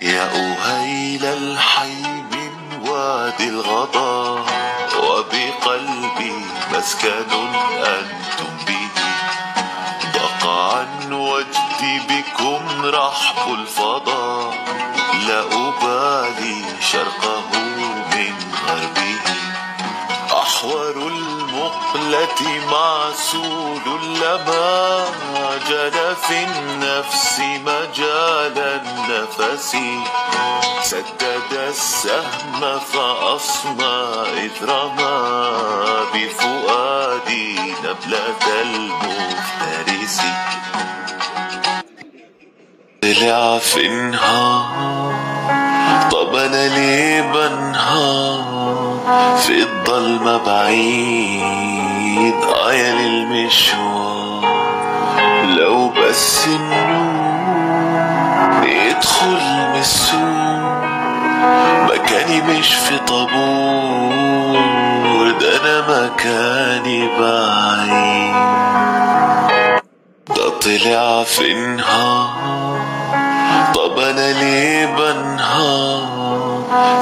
يا أهيل الحي من وادي الغضا وبقلبي مسكن أنتم به. ضاق عن وجدي بكم رحب الفضاء. المقلة معسول لما جنى في النفس مجال النفس. سدد السهم فأصمى إذ رمى بفؤادي نبلة المفترس. طلع في النهار طب أنا ليه بنهار في الضلمة بعيد آية للمشوار لو بس النور يدخل من السوق مكاني مش في طابور ده أنا مكاني بعيد. ده طلع في النهار طب أنا ليه بنهار؟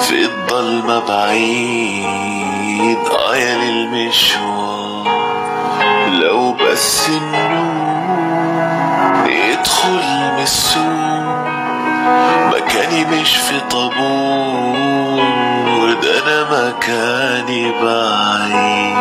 في الضلمة بعيد آية للمشوار. لو بس النور يدخل من مكاني مش في طابور ده أنا مكاني بعيد.